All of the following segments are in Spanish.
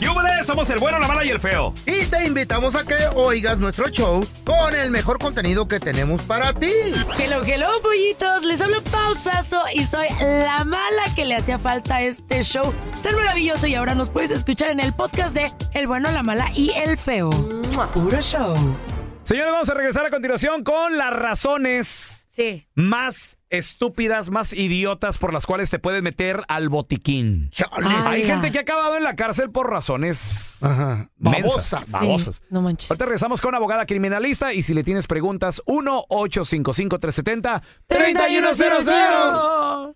¡Yúbele! Somos el bueno, la mala y el feo. Y te invitamos a que oigas nuestro show con el mejor contenido que tenemos para ti. Hello, hello, pollitos. Les hablo pausazo y soy la mala que le hacía falta a este show tan maravilloso. Y ahora nos puedes escuchar en el podcast de El bueno, la mala y el feo. Puro show. Señores, vamos a regresar a continuación con las razones Sí. más estúpidas, más idiotas por las cuales te puedes meter al botiquín. Chale. Hay Ay, gente que ha acabado en la cárcel por razones Ajá. mensas, Babosas. babosas. Sí, no manches. Ahorita regresamos con abogada criminalista y si le tienes preguntas, 1-855-370-3100.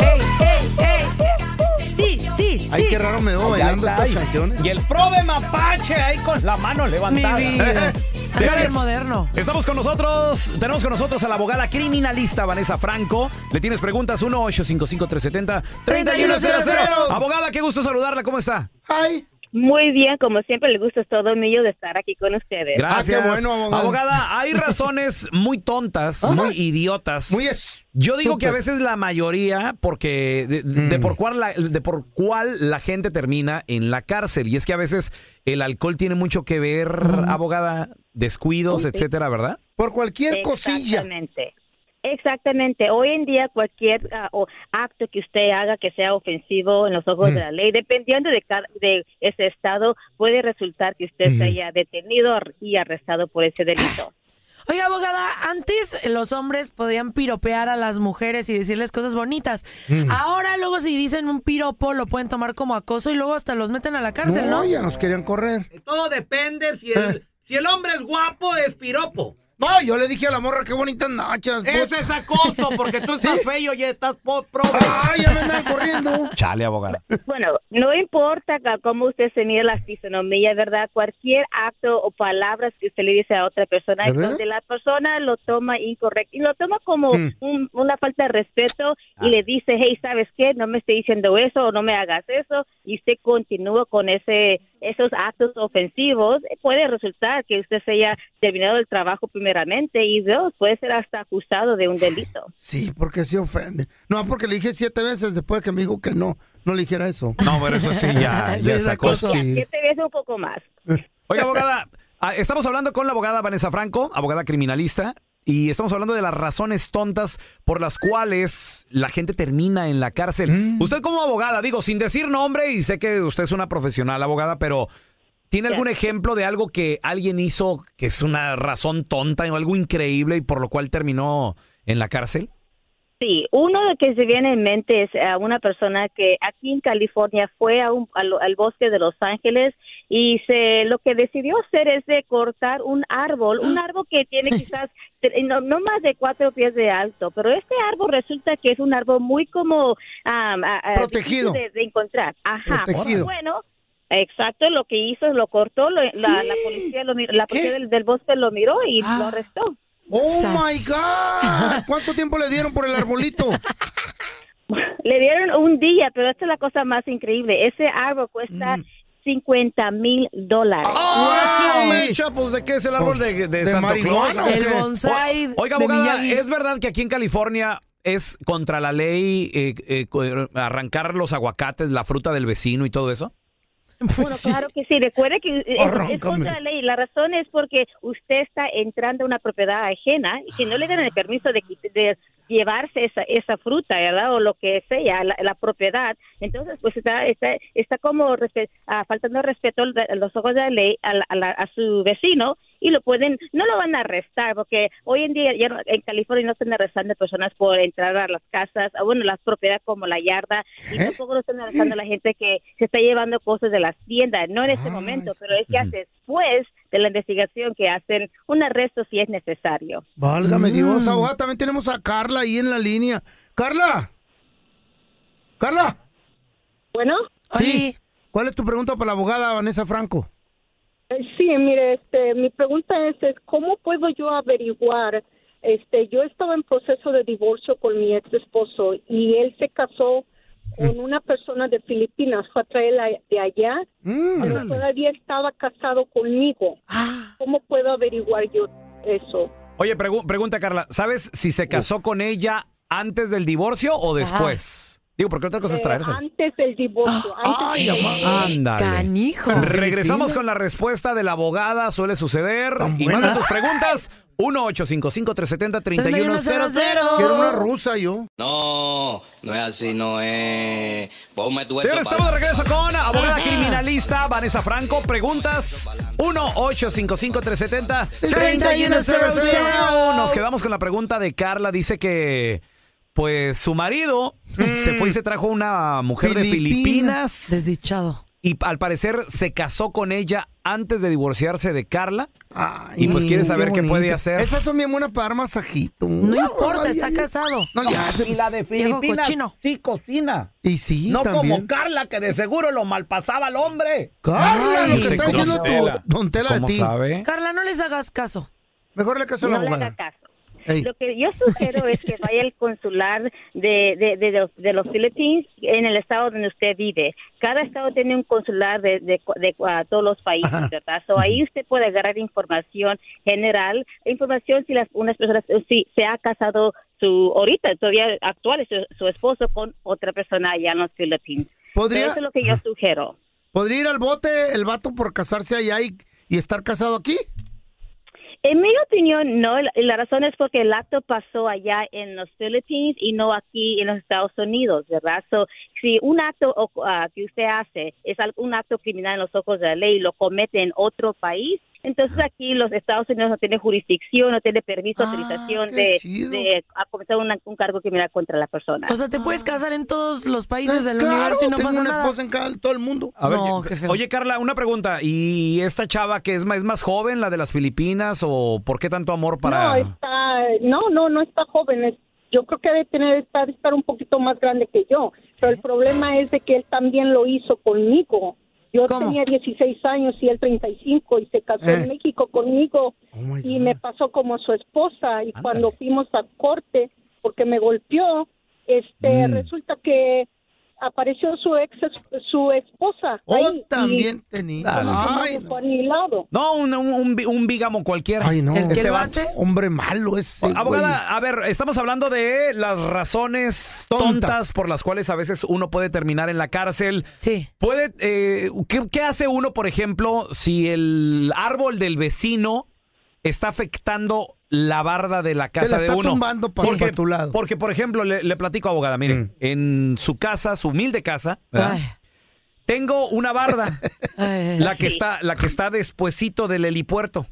¡Ey, ey, ey! Sí, sí, Ay, sí. qué raro me veo bailando estas y- canciones. Y el prove mapache ahí con la mano Mi levantada. vida. Señores, moderno. Estamos con nosotros, tenemos con nosotros a la abogada criminalista Vanessa Franco. Le tienes preguntas 1-855-370-3100. Abogada, qué gusto saludarla, ¿cómo está? Ay, Muy bien, como siempre, le gusta es todo mío de estar aquí con ustedes. Gracias. Ah, qué bueno, abogada. abogada, hay razones muy tontas, Ajá. muy idiotas. muy es. Yo digo que a veces la mayoría, porque de, de Mm. por cuál la, de por cuál la gente termina en la cárcel. Y es que a veces el alcohol tiene mucho que ver, abogada, descuidos, Sí. etcétera, ¿verdad? Por cualquier cosilla. Exactamente. Exactamente. Hoy en día cualquier o acto que usted haga que sea ofensivo en los ojos Mm. de la ley, dependiendo de, cada- de ese estado, puede resultar que usted Mm. se haya detenido y arrestado por ese delito. Oiga, abogada, antes los hombres podían piropear a las mujeres y decirles cosas bonitas. Mm. Ahora luego si dicen un piropo lo pueden tomar como acoso y luego hasta los meten a la cárcel, ¿no? No, ya nos querían correr. Todo depende si Eh. el, si el hombre es guapo, es piropo. No, yo le dije a la morra qué bonitas nachas. Eso es acoso, porque tú estás feo y estás po- pro. Ay, ya me andan corriendo. Chale, abogada. Bueno, no importa cómo usted se mire la fisonomía, ¿verdad? Cualquier acto o palabras que usted le dice a otra persona, donde la persona lo toma incorrecto y lo toma como Mm. un- una falta de respeto y le dice, hey, ¿sabes qué? No me esté diciendo eso o no me hagas eso y usted continúa con ese esos actos ofensivos, puede resultar que usted se haya terminado el trabajo primeramente y dos, puede ser hasta acusado de un delito. Sí, porque se ofende. No, porque le dije siete veces después que me dijo que no, no le dijera eso. No, pero eso sí, ya, Sí, ya es es acoso. Sí. Que te ves un poco más. Oiga, abogada, ah, estamos hablando con la abogada Vanessa Franco, abogada criminalista, y estamos hablando de las razones tontas por las cuales la gente termina en la cárcel. Mm. Usted como abogada, digo, sin decir nombre, y sé que usted es una profesional abogada, pero ¿tiene algún ejemplo de algo que alguien hizo que es una razón tonta o algo increíble y por lo cual terminó en la cárcel? Sí, uno que se viene en mente es a una persona que aquí en California fue a un- al, al bosque de Los Ángeles y se lo que decidió hacer es de cortar un árbol, un árbol que tiene quizás no, no más de cuatro pies de alto, pero este árbol resulta que es un árbol muy como am, a- a- Protegido. de, de encontrar. Ajá. Protegido. Bueno. Exacto, lo que hizo es lo cortó, lo- la, la policía, lo, la policía del, del bosque lo miró y lo arrestó. ¡Oh, Sas. my God! ¿Cuánto tiempo le dieron por el arbolito? Le dieron un día, pero esta es la cosa más increíble. Ese árbol cuesta 50 mil dólares. ¡Oh, Wow. Pues, ¿de qué es el árbol de, de, ¿De Santa marihuana Claus? o El bonsai Oiga, de abogada, Miyagi. ¿es verdad que aquí en California es contra la ley eh, eh, arrancar los aguacates, la fruta del vecino y todo eso? Pues Bueno, sí. claro que sí. Recuerde que es, es Arráncame. contra la ley. La razón es porque usted está entrando a una propiedad ajena y si no le dan el permiso de, llevarse esa, esa fruta, ¿verdad? O lo que sea, la, la propiedad, entonces pues está, está, está como respe- ah, faltando respeto a los ojos de la ley a, la- a la- a su vecino y lo pueden, no lo van a arrestar porque hoy en día ya en California no están arrestando personas por entrar a las casas, o bueno, las propiedades como la yarda y ¿Eh? tampoco no están arrestando a la gente que se está llevando cosas de las tiendas, no en este Ay. momento, pero es ya después de la investigación que hacen un arresto si es necesario. Válgame Dios, Mm. abogada, también tenemos a Carla ahí en la línea. ¡Carla! ¡Carla! Bueno, Oli, ¿Cuál es tu pregunta para la abogada Vanessa Franco? Mire, este, mi pregunta es, es, ¿cómo puedo yo averiguar? Este, yo estaba en proceso de divorcio con mi ex esposo y él se casó con una persona de Filipinas, fue a traerla de allá, Mm, pero todavía estaba casado conmigo. ¿Cómo puedo averiguar yo eso? Oye, pregu- pregunta Carla, ¿sabes si se casó con ella antes del divorcio o después? Digo, porque otra cosa es eh, traérselo. antes del divorcio. antes Ay. Ándale. Canijo. Regresamos con la respuesta de la abogada, suele suceder. Y manda tus preguntas. 1-855-370-3100. Quiero una rusa yo. No, no es así, no es. Ponme tu Señores, estamos de regreso con abogada criminalista Vanessa Franco. Preguntas 1-855-370-3100. Nos quedamos con la pregunta de Carla. Dice que, pues, su marido se fue y se trajo una mujer de Filipinas. Desdichado. Y al parecer se casó con ella antes de divorciarse de Carla. Ay, Y pues quiere saber qué puede hacer. Esas son bien buenas para dar masajito. No importa, Ay, está ay, casado. No le hace. Y la de Filipinas sí cocina. Y sí, no también. como Carla, que de seguro lo malpasaba al hombre. Carla, Ay, lo que está diciendo tu Don Tela de ¿Cómo ti. sabe? Carla, no les hagas caso. Mejor le caso a la No le abogada. haga caso. Lo que yo sugiero es que vaya al consular de, de, de, los, de los Philippines en el estado donde usted vive. Cada estado tiene un consular de, de, de, ah, todos los países, Ajá. ¿verdad? So, ahí usted puede agarrar información general, información si las unas personas, si se ha casado su, ahorita, todavía actual, su, su esposo con otra persona allá en los Philippines. ¿Podría, Eso es lo que yo sugiero. ¿Podría ir al bote el vato por casarse allá y, y estar casado aquí? En mi opinión, no. La, razón es porque el acto pasó allá en los Philippines y no aquí en los Estados Unidos, ¿verdad? So, si un acto ah, que usted hace es un acto criminal en los ojos de la ley y lo comete en otro país, entonces aquí los Estados Unidos no tienen jurisdicción, no tiene permiso, Ah, autorización de, de a comenzar una- un cargo criminal contra la persona. O sea, te puedes casar en todos los países del Ah. Claro, universo y no tengo pasa una nada. esposa en cada, todo el mundo. A ver, No, yo- qué feo. oye, Carla, una pregunta. ¿Y esta chava que es más, es más joven, la de las Filipinas, o por qué tanto amor para...? No, está, no, no, no está joven. es- yo creo que debe tener, estar, estar un poquito más grande que yo. Pero el problema es de que él también lo hizo conmigo. Yo ¿Cómo? tenía 16 años y él 35 y se casó Eh. en México conmigo Oh y me pasó como su esposa y cuando fuimos a corte porque me golpeó, este, Mm. resulta que apareció su ex su esposa Oh, ahí, y también tenía. Ay, no se fue a mi lado. No, un, un, un bígamo cualquiera. Ay, no. ¿El que Este lo hace? Hombre malo ese. güey. Abogada, a ver, estamos hablando de las razones Tontas. tontas. por las cuales a veces uno puede terminar en la cárcel. Sí. Puede, eh, ¿qué, qué hace uno, por ejemplo, si el árbol del vecino está afectando la barda de la casa la de está uno? tumbando pa- porque, pa' tu lado. porque, por ejemplo, le, le platico, abogada, mire, Mm. en su casa, su humilde casa, ¿verdad? Ay, tengo una barda, ay, la que está, la que está despuesito del helipuerto,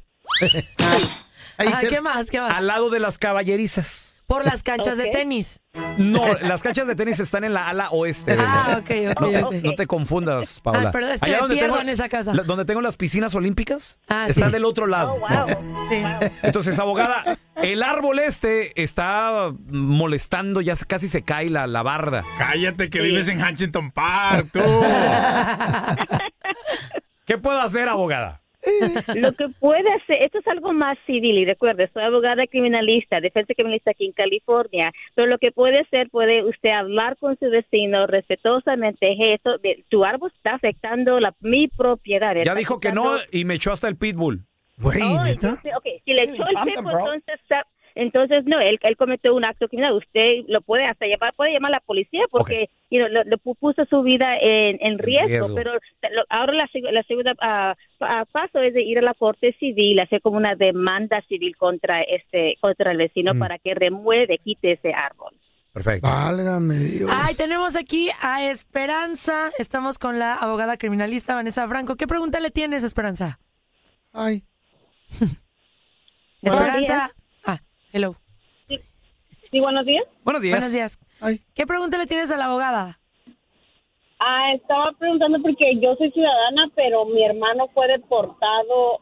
Ahí Ay, se- ¿qué más? ¿Qué más? al lado de las caballerizas. Por las canchas de tenis. No, las canchas de tenis están en la ala oeste. Ah, ok, ok, No, ok. no te confundas, Paola. Ay, perdón, es que Allá me donde pierdo tengo- en esa casa. la- donde tengo las piscinas olímpicas, Ah, están sí. del otro lado. Oh, wow. Sí. Entonces, abogada, el árbol este está molestando, ya casi se cae la, la barda. Cállate que vives en Huntington Park, tú. ¿Qué puedo hacer, abogada? Lo que puede hacer, esto es algo más civil y recuerde, soy abogada criminalista, defensa criminalista aquí en California, pero lo que puede hacer, puede usted hablar con su vecino respetuosamente, "Hey, esto, de- tu árbol está afectando la, mi propiedad. Ya dijo que no y me echó hasta el pitbull. Güey, Oh, ¿neta? entonces, ok, si le echó el bro. entonces, entonces no, él, él cometió un acto criminal. Usted lo puede hasta llamar, puede llamar a la policía porque you know, lo, lo pu- puso su vida en, en riesgo. riesgo. Pero lo- ahora la, la segunda pa- paso es de ir a la corte civil, hacer como una demanda civil contra este contra el vecino Mm. para que remueve, quite ese árbol. Perfecto. Válgame Dios. Ay, tenemos aquí a Esperanza. Estamos con la abogada criminalista Vanessa Franco. ¿Qué pregunta le tienes, Esperanza? Ay. Esperanza. Ah, hello. Sí, buenos días. Buenos días. Buenos días. Ay. ¿Qué pregunta le tienes a la abogada? Ah, estaba preguntando porque yo soy ciudadana, pero mi hermano fue deportado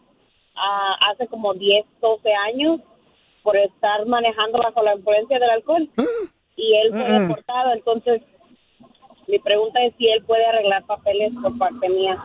ah, hace como 10, 12 años por estar manejando bajo la influencia del alcohol. Y él fue Mm. deportado, entonces mi pregunta es si él puede arreglar papeles por parte mía.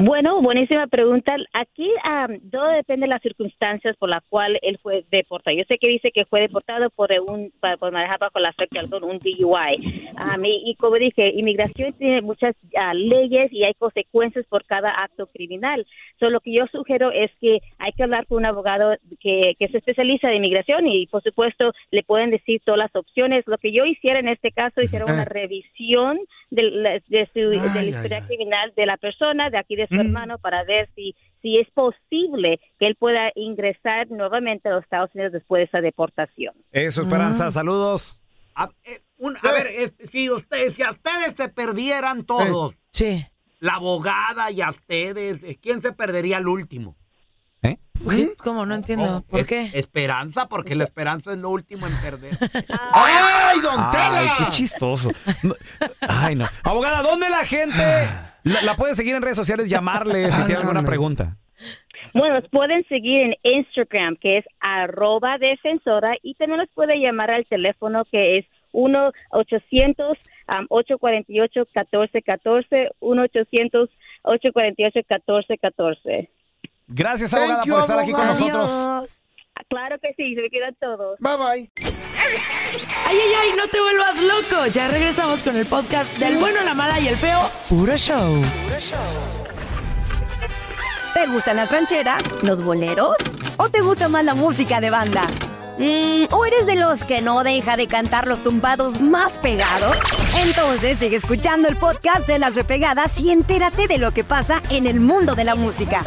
Bueno, buenísima pregunta. Aquí am, todo depende de las circunstancias por las cuales él fue deportado. Yo sé que dice que fue deportado por un por manejar bajo la afecto de un DUI. Am, y, y como dije, inmigración tiene muchas ah, leyes y hay consecuencias por cada acto criminal. So, lo que yo sugiero es que hay que hablar con un abogado que, que se especializa en inmigración y, por supuesto, le pueden decir todas las opciones. Lo que yo hiciera en este caso, hiciera una revisión de, la- de su de la historia ay. criminal de la persona, de aquí de su Mm. hermano, para ver si, si es posible que él pueda ingresar nuevamente a los Estados Unidos después de esa deportación. Eso, Esperanza, saludos. A, eh, un- a ver, eh, si, ustedes, si a ustedes se perdieran todos, Sí. la abogada y a ustedes, eh, ¿quién se perdería al último? ¿Qué? ¿Cómo? No entiendo. ¿Por Es- qué? Esperanza, porque la esperanza es lo último en perder. ¡Ay, don Ay, Tela! qué chistoso. Ay, no. Abogada, ¿dónde la gente la, la puede seguir en redes sociales, llamarle si tiene alguna pregunta? Bueno, los pueden seguir en Instagram, que es arroba defensora, y también los puede llamar al teléfono que es 1-800-848-1414, 1-800-848-1414. Gracias, abogada, you, por estar aquí con nosotros. Adiós. Claro que sí, se me quedan todos. Bye, bye. Ay, ay, ay, no te vuelvas loco. Ya regresamos con el podcast del bueno, la mala y el feo. Puro show. ¿Te gustan las rancheras, los boleros o te gusta más la música de banda? Mm, ¿O eres de los que no deja de cantar los tumbados más pegados? Entonces sigue escuchando el podcast de las repegadas y entérate de lo que pasa en el mundo de la música.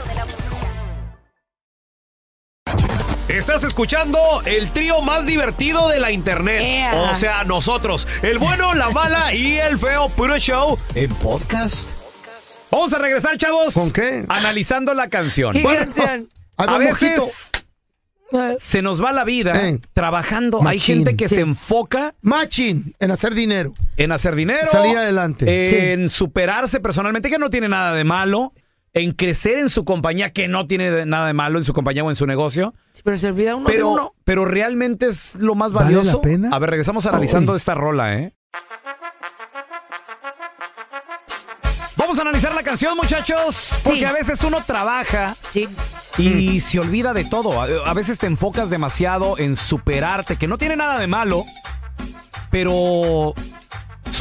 Estás escuchando el trío más divertido de la internet. Yeah. O sea, nosotros, el bueno, la mala y el feo puro show en podcast. Vamos a regresar, chavos. ¿Con qué? Analizando la canción. ¿Qué Bueno, canción? A veces se nos va la vida Eh. trabajando. Hay gente que sí. se enfoca Machín en hacer dinero. en hacer dinero, Salir adelante. en superarse personalmente, que no tiene nada de malo, en crecer en su compañía, que no tiene de- nada de malo en su compañía o en su negocio. Sí, pero se olvida uno de Pero, uno. pero realmente es lo más ¿Vale valioso. la pena? A ver, regresamos analizando esta rola, ¿eh? Vamos a analizar la canción, muchachos, porque Sí. a veces uno trabaja Sí. y se olvida de todo. A veces te enfocas demasiado en superarte, que no tiene nada de malo, pero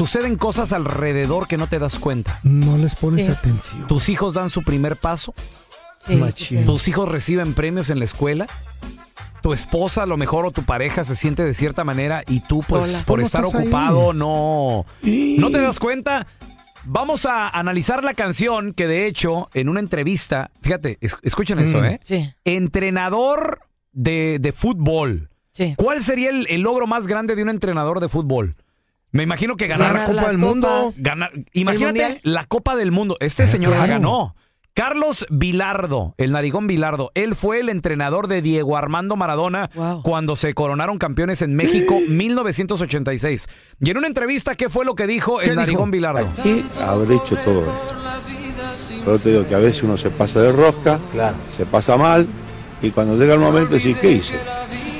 suceden cosas alrededor que no te das cuenta. No les pones Sí. atención. Tus hijos dan su primer paso, sí. Tus hijos reciben premios en la escuela. Tu esposa, a lo mejor, o tu pareja se siente de cierta manera y tú, pues, Hola. por ¿Cómo estar ahí? ocupado, no, no te das cuenta. Vamos a analizar la canción que, de hecho, en una entrevista, fíjate, es- escuchen esto, Mm. ¿eh? Sí. Entrenador de, de fútbol. Sí. ¿Cuál sería el, el logro más grande de un entrenador de fútbol? Me imagino que ganar, Ganar Copa del Mundo. ganar imagínate la Copa del Mundo. Este señor la ganó. Carlos Vilardo, el narigón Vilardo, él fue el entrenador de Diego Armando Maradona Wow. cuando se coronaron campeones en México 1986. Y en una entrevista, ¿qué fue lo que dijo el ¿Qué narigón dijo? Vilardo? y haber hecho todo esto. Pero te digo que a veces uno se pasa de rosca, se pasa mal, y cuando llega el momento decís, ¿qué hice?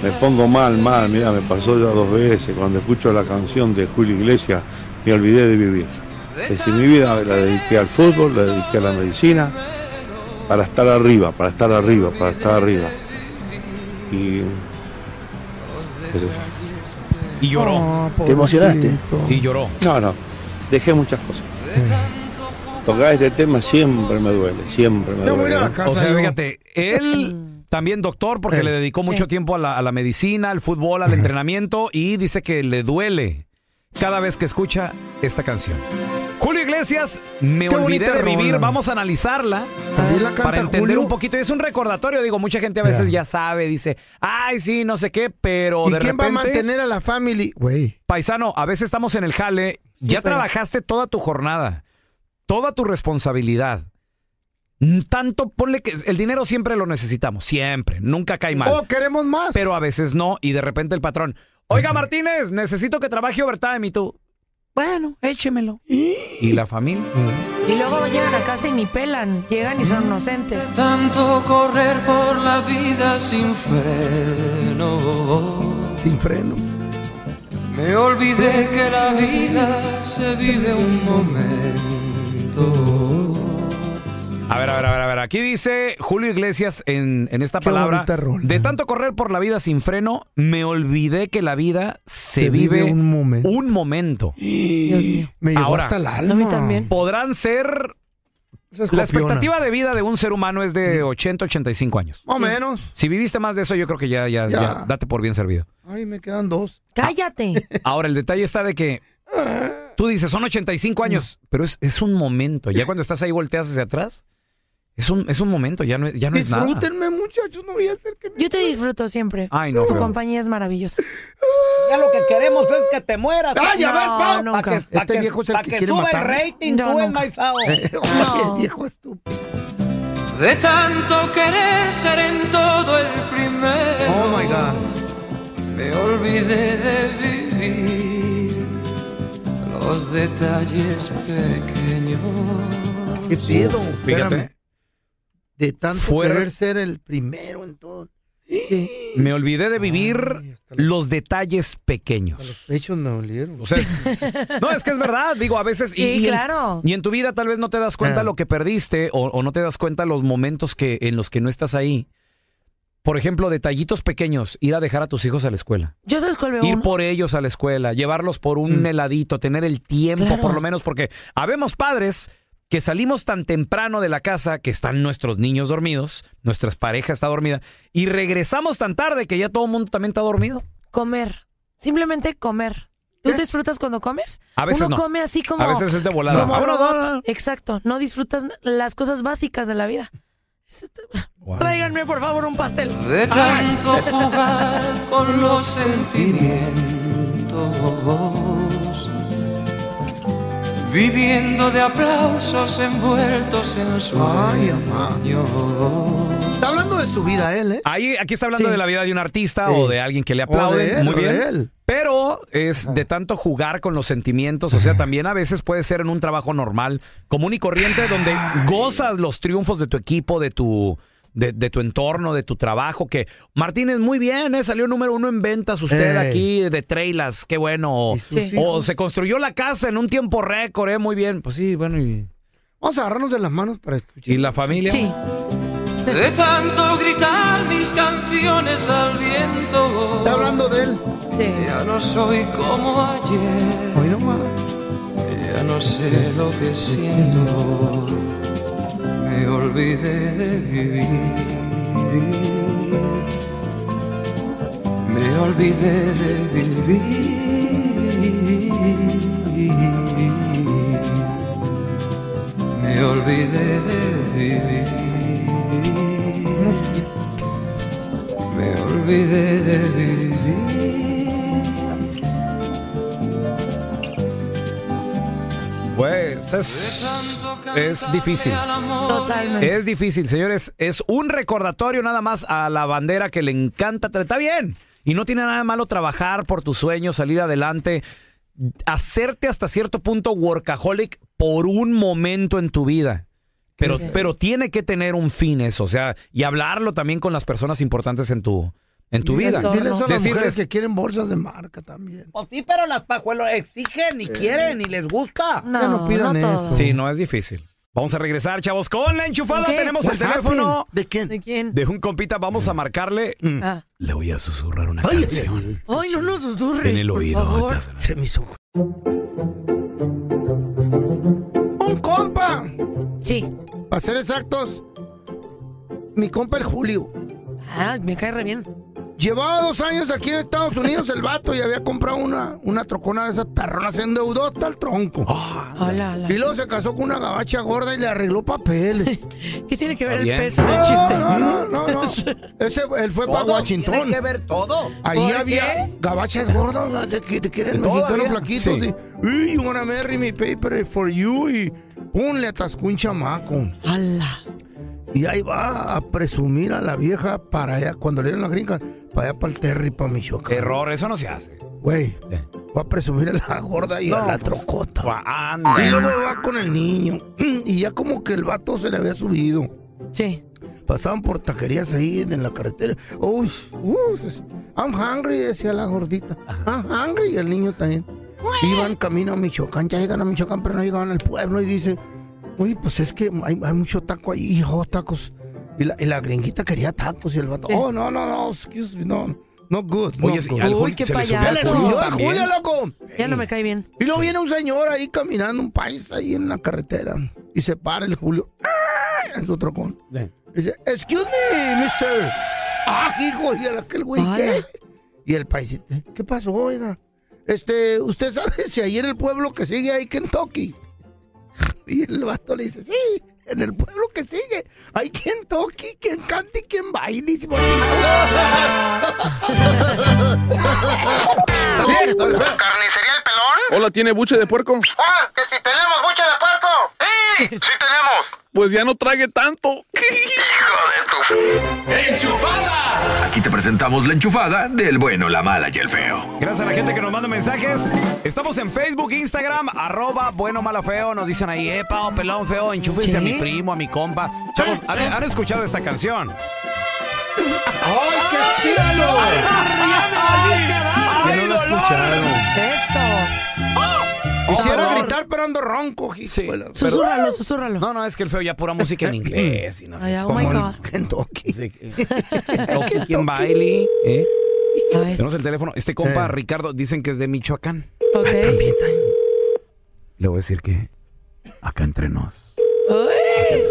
Me pongo mal, mal, mira, me pasó ya dos veces, cuando escucho la canción de Julio Iglesias, me olvidé de vivir. Es decir, mi vida la dediqué al fútbol, la dediqué a la medicina, para estar arriba, para estar arriba, para estar arriba. Y... eso. Y lloró. Ah, ¿Te emocionaste? Y lloró. No, no, dejé muchas cosas. Tocar este tema siempre me duele, siempre me duele. casa. O sea, fíjate, él también doctor porque le dedicó mucho Sí. tiempo a la, a la medicina, al fútbol, al entrenamiento y dice que le duele cada vez que escucha esta canción. Julio Iglesias, me Qué olvidé bonita de vivir, rola. vamos a analizarla También la canta para entender Julio. un poquito. Y es un recordatorio, digo, mucha gente a veces Ya. ya sabe, dice, ay, sí, no sé qué, pero ¿Y de quién va a repente, mantener a la family? Güey. paisano, a veces estamos en el jale, Sí, ya pero- trabajaste toda tu jornada, toda tu responsabilidad. Mm, Tanto, ponle que el dinero siempre lo necesitamos, siempre, nunca cae mal. Oh, queremos más. Pero a veces no, y de repente el patrón, oiga Martínez, necesito que trabaje overtime y tú, bueno, échemelo. ¿Y la familia? Y luego llegan a casa y ni pelan. Llegan y son inocentes. Tanto correr por la vida sin freno. Sin freno. Me olvidé que la vida se vive un momento. A ver, a ver, a ver, a ver. Aquí dice Julio Iglesias en, en esta Qué palabra. bonita rola. De tanto correr por la vida sin freno, me olvidé que la vida se, Se vive vive un momento. un momento. Dios mío. Me llegó Ahora, hasta el A mí también. Podrán ser. Esa es La copiona. expectativa de vida de un ser humano es de 80, 85 años. Más o menos. Si viviste más de eso, yo creo que ya, ya, Ya. ya, date por bien servido. Ay, me quedan dos. Cállate. Ahora, el detalle está de que tú dices, son 85 años, pero es, es un momento. Ya cuando estás ahí volteas hacia atrás, es un, es un momento, ya no, es- ya no es nada. Disfrútenme, muchachos, no voy a hacer que me... Yo te disfruto siempre. Ay, no, Tu compañía es maravillosa. Ya lo que queremos es que te mueras. ¡Ah, ya No, ves, Pau! nunca. Este que- viejo es el que que quiere suba el rating, Yo tú, nunca. fao. Oye, viejo estúpido. De tanto querer ser en todo el primero. Oh, my God. Me olvidé de vivir los detalles pequeños. ¿Qué pedo? Fíjate. Espérame. De tanto Fuera- querer ser el primero en todo. Sí. Me olvidé de vivir Ay, los- los detalles pequeños. Los pechos me dolieron. O sea, es- no, es que es verdad, digo, a veces... Sí, y, y en- claro. y en tu vida tal vez no te das cuenta Ah. lo que perdiste o, o no te das cuenta los momentos que, en los que no estás ahí. Por ejemplo, detallitos pequeños, ir a dejar a tus hijos a la escuela. Yo sabes cuál veo Ir uno? por ellos a la escuela, llevarlos por un Mm. heladito, tener el tiempo Claro. por lo menos, porque habemos padres que salimos tan temprano de la casa que están nuestros niños dormidos, nuestras parejas está dormida, y regresamos tan tarde que ya todo el mundo también está dormido. Comer. Simplemente comer. ¿Tú ¿Qué? disfrutas cuando comes? A veces Uno no. come así como... A veces es de volada. como robot. Exacto. No disfrutas las cosas básicas de la vida. Wow. Tráiganme, por favor, un pastel. De tanto jugar con los sentimientos, viviendo de aplausos envueltos en Ay, amá. sueños. Está hablando de su vida él, ¿eh? Ahí, aquí está hablando Sí. de la vida de un artista Sí. o de alguien que le aplaude. él, Muy bien. él. Pero es de tanto jugar con los sentimientos. O sea, también a veces puede ser en un trabajo normal, común y corriente, donde gozas los triunfos de tu equipo, de tu. De, de tu entorno, de tu trabajo, que Martínez, muy bien, ¿eh? salió número uno en ventas usted Ey. aquí de trailers, qué bueno. O, se construyó la casa en un tiempo récord, ¿eh? muy bien. Pues sí, bueno, y, Vamos a agarrarnos de las manos para escuchar. y la familia. Sí. De tanto gritar mis canciones al viento, Está hablando de él. Sí. ya no soy como ayer. Hoy nomás. Ya no sé lo que siento, me olvidé de vivir. Me olvidé de vivir. Me olvidé de vivir. Me olvidé de vivir. Pues es, es difícil. Totalmente. Es difícil, señores. Es un recordatorio nada más a la bandera que le encanta. Está bien. Y no tiene nada de malo trabajar por tus sueños, salir adelante, hacerte hasta cierto punto workaholic por un momento en tu vida. Pero, pero tiene que tener un fin eso, o sea, y hablarlo también con las personas importantes en tu, en tu vida. Dile eso a las Decirles, mujeres que quieren bolsas de marca también. Pues sí, pero las pajuelos exigen y quieren y les gusta. No, Ya no pidan eso. sí, no es difícil. Vamos a regresar, chavos, con la enchufada. ¿Qué? Tenemos el teléfono? ¿De quién? ¿De quién? de un compita. Vamos a marcarle. Ah. Le voy a susurrar una Ay, canción. Ay, no nos susurres, En el oído. Se me hizo. Un compa. Sí. Para ser exactos, mi compa el Julio. Ah, me cae re bien. Llevaba dos años aquí en Estados Unidos el vato y había comprado una, una trocona de esas perronas. Se endeudó hasta el tronco. Hola, hola. Y luego se casó con una gabacha gorda y le arregló papeles. ¿Qué tiene que ver el peso del No, chiste? no, no, no, no. Ese, él fue para Washington. Tiene que ver todo. Ahí ¿Por había qué? gabachas gordas de que te quieren Todavía. mexicanos flaquitos. Sí. Y, "Uy, you wanna marry me paper for you. Y pum, le atascó un chamaco. ¡Hala! Y ahí va a presumir a la vieja para allá, cuando le dieron la gringa, para allá para el Terry, para Michoacán. Error, eso no se hace. Güey, Eh. va a presumir a la gorda y a No, la pues, trocota. Gua- Y Anda. luego va con el niño. Y ya como que el vato se le había subido. Sí. Pasaban por taquerías ahí en la carretera. Uy, uh, se- I'm hungry, decía la gordita. I'm hungry, y el niño también. Iban camino a Michoacán, ya llegan a Michoacán, pero no llegaban al pueblo y dice, Uy, pues es que hay, hay mucho taco ahí, hijo, tacos. Y la, y la gringuita quería tacos y el vato, oh, no, no, no, excuse me, no, no good, no Oye, sí, good. al Uy, qué se payaso. Se le subió al también. Julio, loco. Ya no me cae bien. Y luego viene un señor ahí caminando, un país ahí en la carretera. Y se para el Julio ¡ah! en su trocón. Dice, excuse me, mister. Ah, hijo, y el aquel güey, ¿qué? Y el paisito, ¿qué pasó, oiga? Este, ¿usted sabe si ahí en el pueblo que sigue hay Kentucky? Y el vato le dice, sí, en el pueblo que sigue hay Kentucky, quien cante y quien baile. Y pone- ¿Carnicería El Pelón? Hola, ¿tiene buche de puerco? ¡Ah! ¡Que si tenemos buche de puerco! ¡Sí! ¡Sí tenemos! Pues ya no trague tanto. ¡Enchufada! Aquí te presentamos la enchufada del bueno, la mala y el feo. Gracias a la gente que nos manda mensajes. Estamos en Facebook, Instagram, arroba bueno, malo, feo. Nos dicen ahí, eh, pao, pelón, feo, enchúfense a mi primo, a mi compa. Chavos, ¿han, han escuchado esta canción? ¡Ay, qué eso! ¡Ay, no lo escucharon. Eso. Quisiera favor. gritar, pero ando ronco, hijo Sí. la- Susúrralo, susúrralo. No, no, es que el feo ya pura música en inglés. Y no sé. Ay, oh my God. en Kentucky. Sí, Kentucky, ¿Quién baile? ¿Eh? A ver. Tenemos el teléfono. Este compa, Eh. Ricardo, dicen que es de Michoacán. Ok. También está en- Le voy a decir que acá entre nos. Ay.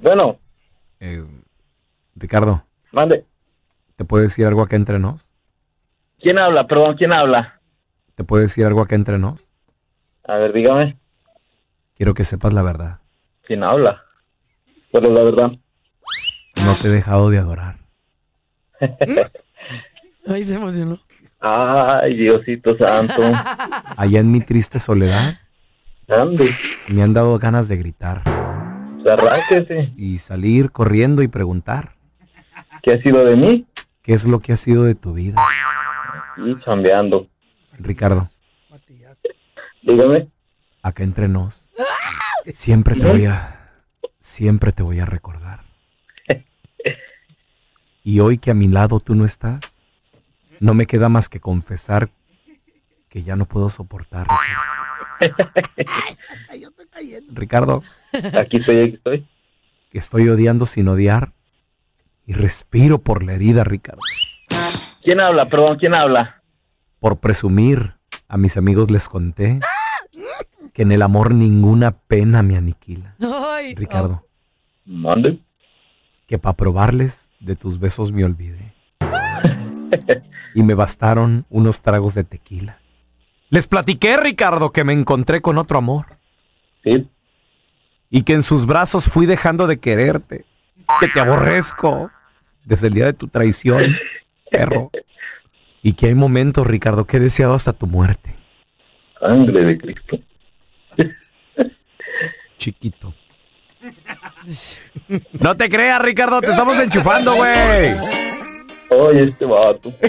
Bueno, Eh, Ricardo, mande. ¿te puedo decir algo acá entre nos? ¿Quién habla? Perdón, ¿quién habla? ¿Te puedo decir algo acá entre nos? A ver, dígame. Quiero que sepas la verdad. ¿Quién habla? ¿Cuál es la verdad? No te he dejado de adorar. Ay, se emocionó. Ay, Diosito santo. Allá en mi triste soledad Ande, me han dado ganas de gritar arránquese. y salir corriendo y preguntar ¿Qué ha sido de mí? qué es lo que ha sido de tu vida. Y chambeando. Ricardo, Dígame. acá entre nos. Siempre te voy a siempre te voy a recordar. Y hoy que a mi lado tú no estás, no me queda más que confesar que ya no puedo soportar. Ricardo, Aquí estoy, aquí estoy. que estoy odiando sin odiar y respiro por la herida, Ricardo. ¿Quién habla? Perdón, ¿quién habla? Por presumir, a mis amigos les conté que en el amor ninguna pena me aniquila. Ay. Ricardo, Mande. que para probarles de tus besos me olvidé. Y me bastaron unos tragos de tequila. Les platiqué, Ricardo, que me encontré con otro amor. Sí. Y que en sus brazos fui dejando de quererte. Que te aborrezco desde el día de tu traición, perro. Y que hay momentos, Ricardo, que he deseado hasta tu muerte. Sangre de Cristo. Chiquito. No te creas, Ricardo, te estamos enchufando, güey. Oye, este vato.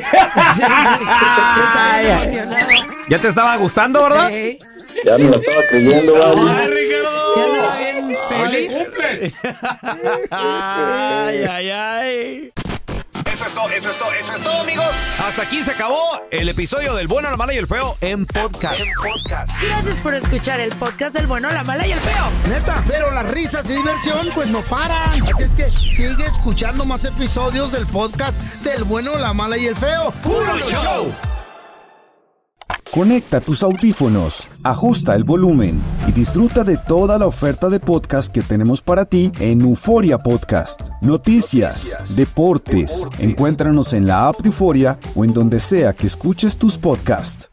Ya te estaba gustando, ¿verdad? Ya me lo estaba creyendo, vale. Ya andaba bien feliz. Ay, ay, ay. Eso es todo, eso es todo, eso es todo, amigos. Hasta aquí se acabó el episodio del bueno, la mala y el feo en podcast. Gracias por escuchar el podcast del bueno, la mala y el feo. Neta, pero las risas y diversión pues no paran. Así es que sigue escuchando más episodios del podcast del bueno, la mala y el feo. ¡Puro show! Conecta tus audífonos, ajusta el volumen y disfruta de toda la oferta de podcast que tenemos para ti en Euforia Podcast. Noticias, deportes, encuéntranos en la app de Euforia o en donde sea que escuches tus podcasts.